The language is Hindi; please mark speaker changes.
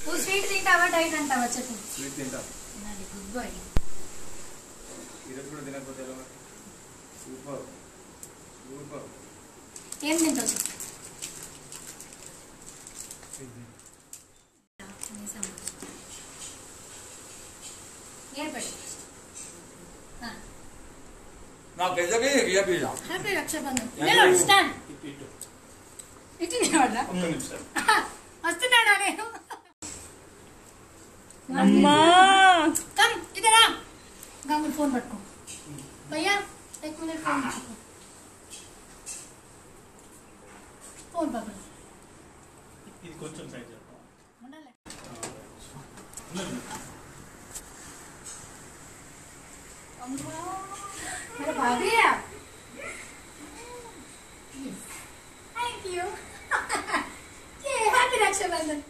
Speaker 1: ಓ ಸ್ವೀಟ್ ತಿಂತಾವ ಡೈಟ್ ಅಂತಾವ ಚಟು
Speaker 2: ಸ್ವೀಟ್ ತಿಂತಾವ
Speaker 1: ನಾನು ಗುಡ್ ಬಾಯ್
Speaker 2: ಇರೋದು ಕೂಡ ದಿನ ಗೊತ್ತಿಲ್ಲ ಸೂಪರ್ ಸೂಪರ್
Speaker 1: ಏನು ತಿಂತಾವ ಚಟು
Speaker 2: ना कैसे कैसे किया पीला
Speaker 1: हैप्पी रक्षाबंधन ये लो स्टैंड इतनी वाला अम्मा कम इधर आ गांव में फोन रखो भैया एक मिनट फोन रखो फोन पकड़ो
Speaker 3: ఇది కొంచెం సైడ్ చెప్పు
Speaker 1: ఉండాలి
Speaker 3: అమ్మా
Speaker 1: మరి బాబియా thank you a happy Rakshabandhan